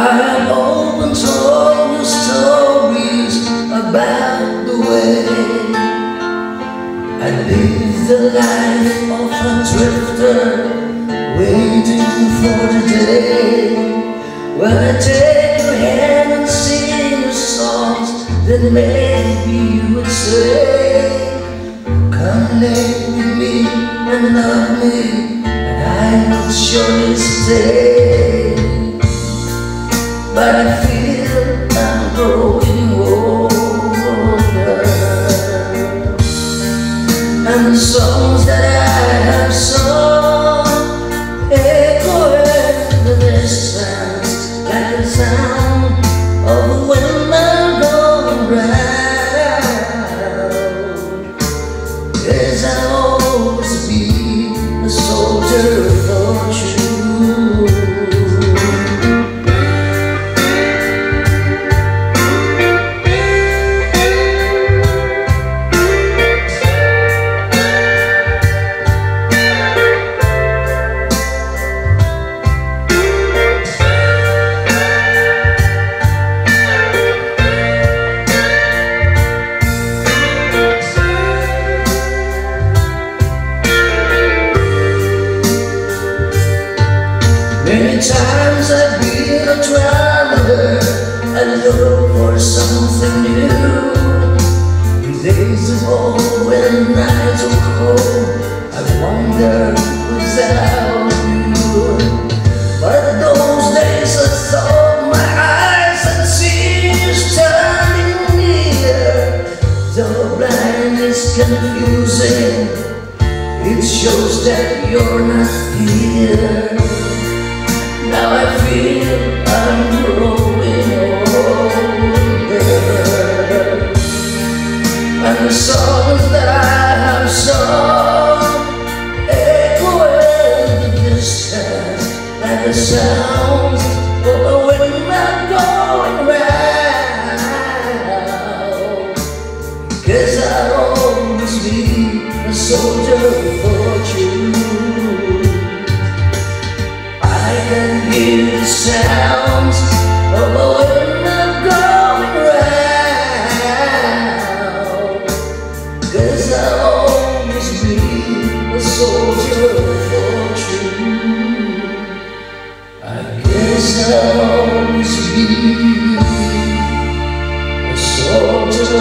I'm open to all stories about the way I live the life of a drifter, waiting for the day when I take your hand and sing the songs that maybe you would say, Come lay with me and love me, and I will surely stay. I feel I'm growing older. And the songs that I have sung Echo in the distance Like the sound of the wind going round. Yes, I'll always be a soldier for you Many times I've been a traveler I look for something new. In days of old when nights were cold I wonder without you But those days I thought my eyes had seen you standing near. Though blind is confusing It shows that you're not here the songs that I have sung echo in the distance, and the sounds of the wind going round. Cause I'll always be a soldier. soldier of fortune. I guess I'll always be a soldier